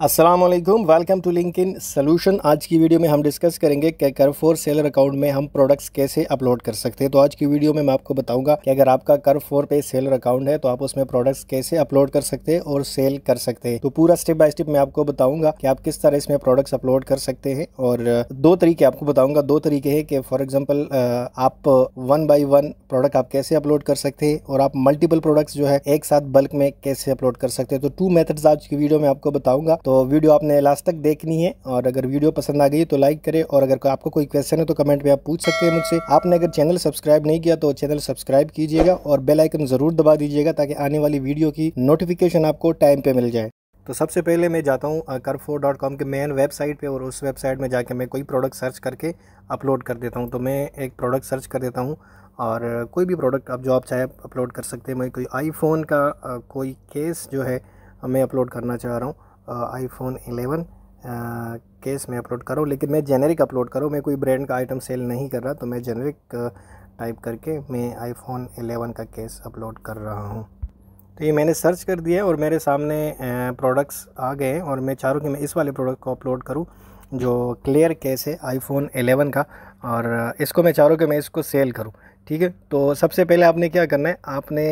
Aslam welcome to link in solution आज की video में हम डिस्कस करेंगे कि कर फोर सेलर अकाउंट में हम प्रोडक्ट्स कैसे अपलोड कर सकते हैं। तो आज की वीडियो में मैं आपको बताऊँगा कि अगर आपका कर फोर पे सेलर अकाउंट है तो आप उसमें प्रोडक्ट्स कैसे अपलोड कर सकते हैं और सेल कर सकते हैं। तो पूरा स्टेप बाय स्टेप मैं आपको बताऊँगा कि आप किस तरह इसमें प्रोडक्ट्स अपलोड कर सकते हैं और दो तरीके आपको बताऊँगा। दो तरीके है कि फॉर एग्ज़ाम्पल आप वन बाई वन प्रोडक्ट आप कैसे अपलोड कर सकते हैं और आप मल्टीपल प्रोडक्ट्स जो है एक साथ बल्क में कैसे अपलोड कर सकते हैं। तो टू मेथड्स आज की वीडियो में आपको बताऊँगा तो वीडियो आपने लास्ट तक देखनी है और अगर वीडियो पसंद आ गई तो लाइक करें और अगर आपको कोई क्वेश्चन है तो कमेंट में आप पूछ सकते हैं मुझसे। आपने अगर चैनल सब्सक्राइब नहीं किया तो चैनल सब्सक्राइब कीजिएगा और बेल आइकन ज़रूर दबा दीजिएगा ताकि आने वाली वीडियो की नोटिफिकेशन आपको टाइम पे मिल जाए। तो सबसे पहले मैं जाता हूँ करफो डॉट कॉम के मेन वेबसाइट पे और उस वेबसाइट में जाके मैं कोई प्रोडक्ट सर्च करके अपलोड कर देता हूँ। तो मैं एक प्रोडक्ट सर्च कर देता हूँ और कोई भी प्रोडक्ट आप जो आप चाहे अपलोड कर सकते हैं। मैं कोई आईफोन का कोई केस जो है, मैं अपलोड करना चाह रहा हूँ। आईफोन 11 केस में अपलोड करूँ, लेकिन मैं जेनेरिक अपलोड करूँ, मैं कोई ब्रांड का आइटम सेल नहीं कर रहा तो मैं जेनेरिक टाइप करके मैं आईफोन 11 का केस अपलोड कर रहा हूँ। तो ये मैंने सर्च कर दिया और मेरे सामने प्रोडक्ट्स आ गए और मैं चाह रहा हूँ कि मैं इस वाले प्रोडक्ट को अपलोड करूँ, जो क्लियर केस है आईफोन 11 का, और इसको मैं चाह रहा हूँ कि मैं इसको सेल करूँ। ठीक है? तो सबसे पहले आपने क्या करना है? आपने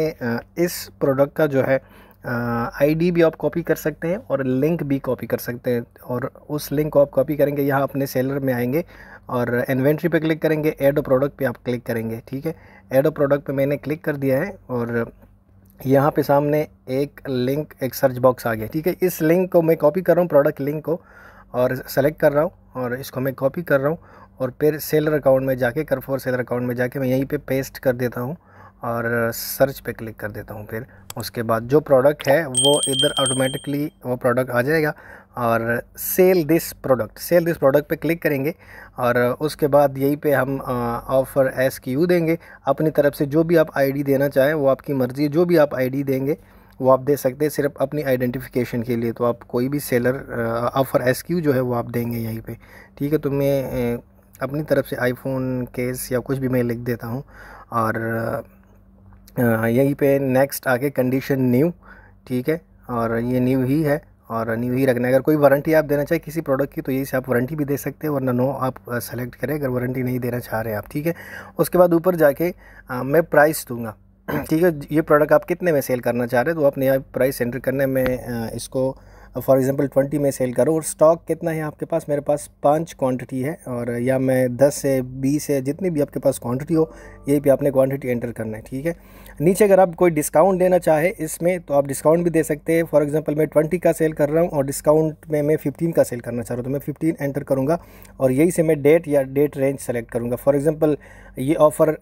इस प्रोडक्ट का जो है आईडी भी आप कॉपी कर सकते हैं और लिंक भी कॉपी कर सकते हैं और उस लिंक को आप कॉपी करेंगे, यहाँ अपने सेलर में आएँगे और इन्वेंट्री पे क्लिक करेंगे एड प्रोडक्ट पे आप क्लिक करेंगे, ठीक है? एड प्रोडक्ट पे मैंने क्लिक कर दिया है और यहाँ पे सामने एक लिंक एक सर्च बॉक्स आ गया, ठीक है? इस लिंक को मैं कॉपी कर रहा हूँ प्रोडक्ट लिंक को और सेलेक्ट कर रहा हूँ और इसको मैं कॉपी कर रहा हूँ और फिर सेलर अकाउंट में जाके कर फोर सेलर अकाउंट में जाके मैं यहीं पे पेस्ट कर देता हूँ। और सर्च पे क्लिक कर देता हूँ फिर। उसके बाद जो प्रोडक्ट है, वो इधर ऑटोमेटिकली वो प्रोडक्ट आ जाएगा और sale this product sale this product पे क्लिक करेंगे और उसके बाद यहीं पे हम ऑफ़र एस क्यू देंगे। अपनी तरफ़ से जो भी आप आईडी देना चाहें, वो आपकी मर्ज़ी जो भी आप आईडी देंगे, वो आप दे सकते हैं सिर्फ़ अपनी आइडेंटिफिकेशन के लिए। तो आप कोई भी सेलर ऑफ़र एस क्यू जो है, वो आप देंगे यहीं पे। ठीक है तो मैं अपनी तरफ़ से आईफोन केस या कुछ भी मैं लिख देता हूँ और यहीं पे नेक्स्ट आगे कंडीशन न्यू ठीक है? और ये न्यू ही है और न्यू ही रखना है। अगर कोई वारंटी आप देना चाहे किसी प्रोडक्ट की तो यही से आप वारंटी भी दे सकते हैं वरना नो आप सेलेक्ट करें। अगर वारंटी नहीं देना चाह रहे हैं आप ठीक है? उसके बाद ऊपर जाके आ, मैं प्राइस दूँगा ठीक है? ये प्रोडक्ट आप कितने में सेल करना चाह रहे हैं तो अपने यहाँ प्राइस एंटर करने में इसको फॉर एग्ज़ाम्पल ट्वेंटी में सेल करूँ। और स्टॉक कितना है आपके पास? मेरे पास पाँच क्वांटिटी है और या मैं दस से बीस है जितनी भी आपके पास क्वांटिटी हो यही पे आपने क्वांटिटी एंटर करना है, ठीक है? नीचे अगर आप कोई डिस्काउंट देना चाहे इसमें तो आप डिस्काउंट भी दे सकते हैं। फॉर एग्जांपल मैं ट्वेंटी का सेल कर रहा हूँ और डिस्काउंट में मैं फिफ्टीन का सेल करना चाह रहा हूँ तो मैं फिफ्टीन एंटर करूँगा और यही से मैं डेट या डेट रेंज सेलेक्ट करूँगा। फॉर एग्ज़ाम्पल ये ऑफ़र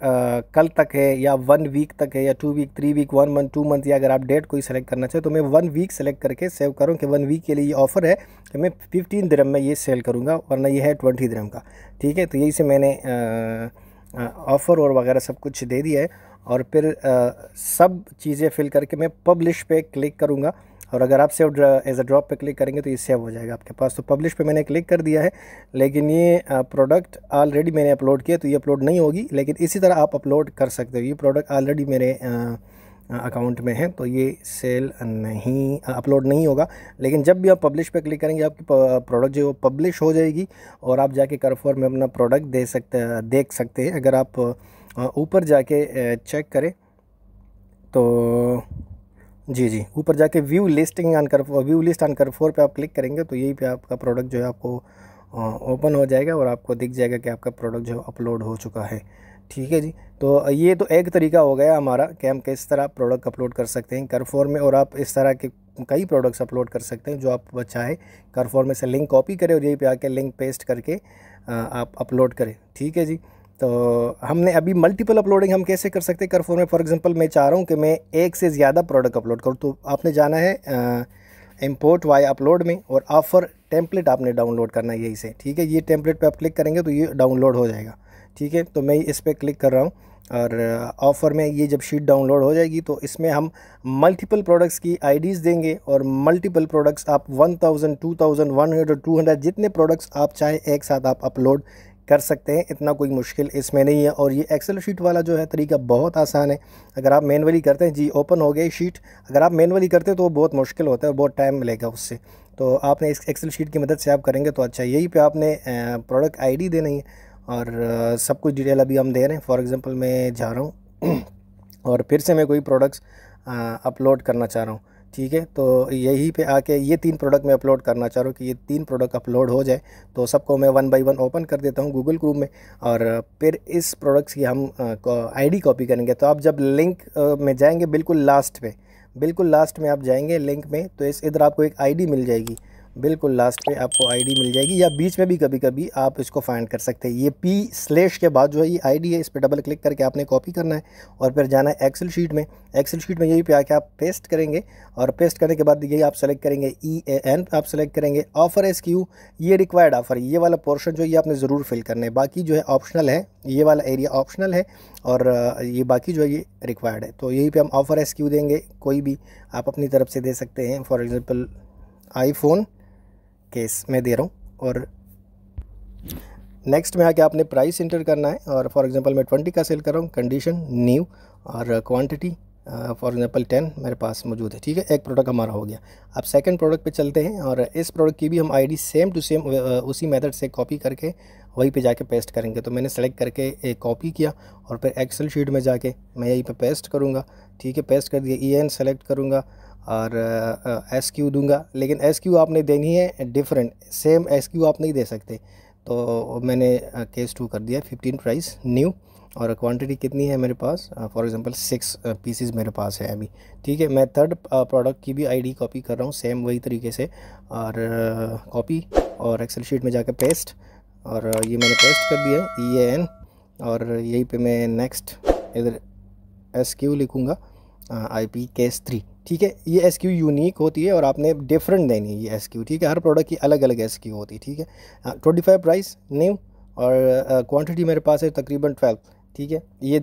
कल तक है या वन वीक तक है या two week three week one month two month या अगर आप डेट कोई सेलेक्ट करना चाहे तो मैं वन वीक सेलेक्ट करके सेव करूँ कि वन वीक के लिए ये ऑफ़र है कि मैं फिफ्टीन दिरम में ये सेल करूँगा, वरना ये है ट्वेंटी दिरम का, ठीक है? तो यही से मैंने ऑफ़र और वगैरह सब कुछ दे दिया है। और फिर आ, सब चीज़ें फिल करके मैं पब्लिश पे क्लिक करूँगा। और अगर आप सेव एज अ ड्रॉप पे क्लिक करेंगे तो ये सेव हो जाएगा आपके पास। तो पब्लिश पे मैंने क्लिक कर दिया है लेकिन ये प्रोडक्ट ऑलरेडी मैंने अपलोड किया तो ये अपलोड नहीं होगी। लेकिन इसी तरह आप अपलोड कर सकते हो। ये प्रोडक्ट ऑलरेडी मेरे अकाउंट में है तो ये सेल नहीं अपलोड नहीं होगा। लेकिन जब भी आप पब्लिश पे क्लिक करेंगे, आपकी प्रोडक्ट जो वो पब्लिश हो जाएगी और आप जाके करफोर में अपना प्रोडक्ट दे सकते, देख सकते हैं। अगर आप ऊपर जाके चेक करें तो जी जी, ऊपर जाके view listing on Carrefour view list on Carrefour पे आप क्लिक करेंगे तो यही पे आपका प्रोडक्ट जो है आपको ओपन हो जाएगा और आपको दिख जाएगा कि आपका प्रोडक्ट जो है अपलोड हो चुका है। ठीक है जी। तो ये तो एक तरीका हो गया हमारा कि हम किस तरह प्रोडक्ट अपलोड कर सकते हैं करफोर में और आप इस तरह के कई प्रोडक्ट्स अपलोड कर सकते हैं जो आप चाहे। करफोर में से लिंक कॉपी करें और यहीं पे आके लिंक पेस्ट करके आप अपलोड करें। ठीक है जी। तो हमने अभी मल्टीपल अपलोडिंग हम कैसे कर सकते हैं करफोर में? फॉर एग्जांपल मैं चाह रहा हूँ कि मैं एक से ज़्यादा प्रोडक्ट अपलोड करूँ। तो आपने जाना है इम्पोर्ट वाई अपलोड में और ऑफ़र टेम्पलेट आपने डाउनलोड करना है यही से। ठीक है, ये टेम्पलेट पर आप क्लिक करेंगे तो ये डाउनलोड हो जाएगा। ठीक है? तो मैं इस पर क्लिक कर रहा हूँ और ऑफ़र में ये जब शीट डाउनलोड हो जाएगी तो इसमें हम मल्टीपल प्रोडक्ट्स की आईडीज़ देंगे और मल्टीपल प्रोडक्ट्स आप 1000, 2000, 100, 200 जितने प्रोडक्ट्स आप चाहे एक साथ आप अपलोड कर सकते हैं इतना कोई मुश्किल इसमें नहीं है। और ये एक्सेल शीट वाला जो है तरीका बहुत आसान है। अगर आप मैनुअली करते हैं जी ओपन हो गई शीट अगर आप मैनुअली करते हैं तो बहुत मुश्किल होता है बहुत टाइम मिलेगा उससे। तो आपने इस एक्सेल शीट की मदद से आप करेंगे तो अच्छा यही पे आपने प्रोडक्ट आईडी देनी है। और सब कुछ डिटेल अभी हम दे रहे हैं। फॉर एग्ज़ाम्पल मैं जा रहा हूँ और फिर से मैं कोई प्रोडक्ट्स अपलोड करना चाह रहा हूँ, ठीक है? तो यहीं पे आके ये तीन प्रोडक्ट मैं अपलोड करना चाह रहा हूँ कि ये तीन प्रोडक्ट अपलोड हो जाए तो सबको मैं वन बाय वन ओपन कर देता हूँ गूगल क्रूम में और फिर इस प्रोडक्ट्स की हम आईडी कॉपी करेंगे। तो आप जब लिंक में जाएँगे, बिल्कुल लास्ट पे, बिल्कुल लास्ट में आप जाएँगे लिंक में तो इस, इधर आपको एक आईडी मिल जाएगी। बिल्कुल लास्ट पे आपको आईडी मिल जाएगी या बीच में भी कभी कभी आप इसको फाइंड कर सकते हैं। ये पी स्लेश के बाद जो है ये आईडी है, इस पर डबल क्लिक करके आपने कॉपी करना है और फिर जाना है एक्सेल शीट में। एक्सेल शीट में यही पे आके आप पेस्ट करेंगे और पेस्ट करने के बाद यही आप सेलेक्ट करेंगे ई ए एन आप सेलेक्ट करेंगे ऑफ़र एस क्यू ये रिक्वायर्ड ऑफ़र ये वाला पोर्शन जो ये आपने ज़रूर फिल करना है। बाकी जो है ऑप्शनल है, ये वाला एरिया ऑप्शनल है और ये बाकी जो है ये रिक्वायर्ड है। तो यही पे हम ऑफ़र एस क्यू देंगे। कोई भी आप अपनी तरफ़ से दे सकते हैं। फॉर एग्ज़ाम्पल आईफोन केस में दे रहा हूँ। और नेक्स्ट में आके आपने प्राइस इंटर करना है। और फॉर एग्जांपल मैं ट्वेंटी का सेल कर रहा हूँ। कंडीशन न्यू और क्वांटिटी फॉर एग्जांपल टेन मेरे पास मौजूद है। ठीक है? एक प्रोडक्ट हमारा हो गया। अब सेकंड प्रोडक्ट पे चलते हैं। और इस प्रोडक्ट की भी हम आईडी सेम टू सेम उसी मेथड से कॉपी करके वहीं पे जाके पेस्ट करेंगे। तो मैंने सेलेक्ट करके एक कॉपी किया और फिर एक्सेल शीट में जाके मैं यहीं पे पेस्ट करूँगा। ठीक है? पेस्ट कर दिया ई एन सेलेक्ट करूँगा। और एस क्यू दूँगा। लेकिन एस क्यू आपने देनी है डिफरेंट, सेम एस क्यू आप नहीं दे सकते। तो मैंने केस टू कर दिया, फिफ्टीन प्राइस, न्यू। और क्वांटिटी कितनी है मेरे पास? फॉर एग्जांपल, सिक्स पीसीज मेरे पास है अभी। ठीक है, मैं थर्ड प्रोडक्ट की भी आईडी कॉपी कर रहा हूँ, सेम वही तरीके से। और कॉपी और एक्सेल शीट में जाकर पेस्ट। और ये मैंने पेस्ट कर दिया, ई एन। और यहीं पे मैं नेक्स्ट इधर एस क्यू लिखूँगा आई पी केस थ्री। ठीक है, ये एस क्यू यूनिक होती है और आपने डिफरेंट देनी है ये एस क्यू ठीक है? हर प्रोडक्ट की अलग अलग एस क्यू होती है, ठीक है? ट्वेंटी फाइव प्राइस न्यू और क्वांटिटी मेरे पास है तकरीबन ट्वेल्व ठीक है? ये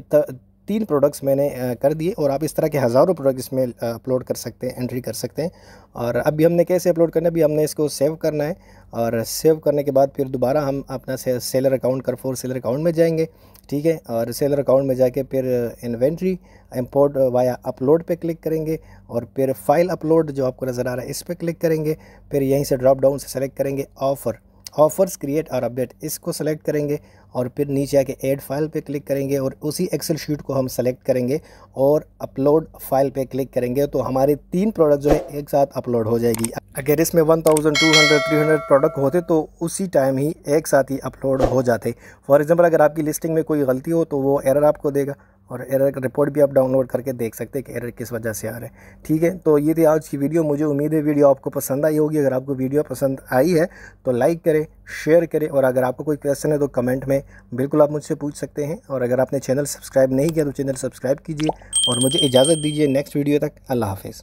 तीन प्रोडक्ट्स मैंने कर दिए और आप इस तरह के हज़ारों प्रोडक्ट इसमें अपलोड कर सकते हैं एंट्री कर सकते हैं। और अभी हमने कैसे अपलोड करना है? अभी हमने इसको सेव करना है और सेव करने के बाद फिर दोबारा हम अपना से, seller account Carrefour seller account में जाएँगे ठीक है? और सेलर अकाउंट में जाके फिर इन्वेंट्री इंपोर्ट वाया अपलोड पे क्लिक करेंगे और फिर फ़ाइल अपलोड जो आपको नज़र आ रहा है इस पर क्लिक करेंगे फिर यहीं से ड्रॉप डाउन से सेलेक्ट करेंगे ऑफ़र ऑफर्स क्रिएट और अपडेट इसको सेलेक्ट करेंगे और फिर नीचे आके ऐड फ़ाइल पे क्लिक करेंगे और उसी एक्सेल शीट को हम सेलेक्ट करेंगे और अपलोड फ़ाइल पे क्लिक करेंगे तो हमारे तीन प्रोडक्ट जो है एक साथ अपलोड हो जाएगी। अगर इसमें 1200 300 प्रोडक्ट होते तो उसी टाइम ही एक साथ ही अपलोड हो जाते। फॉर एग्ज़ाम्पल अगर आपकी लिस्टिंग में कोई गलती हो तो वो एरर आपको देगा। और एरर रिपोर्ट भी आप डाउनलोड करके देख सकते हैं कि एरर किस वजह से आ रहा है। ठीक है? तो ये थी आज की वीडियो मुझे उम्मीद है वीडियो आपको पसंद आई होगी। अगर आपको वीडियो पसंद आई है तो लाइक करें शेयर करें और अगर आपको कोई क्वेश्चन है तो कमेंट में बिल्कुल आप मुझसे पूछ सकते हैं। और अगर आपने चैनल सब्सक्राइब नहीं किया तो चैनल सब्सक्राइब कीजिए और मुझे इजाज़त दीजिए। नेक्स्ट वीडियो तक, अल्लाह हाफिज़।